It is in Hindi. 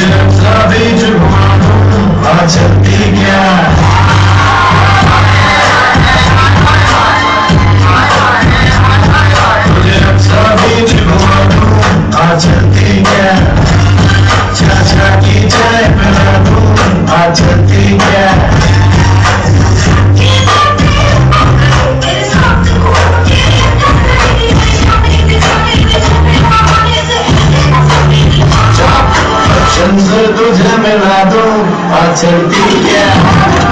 जब सभी जुबानों आज चलती क्या तुझे मिला दूँ आ चलती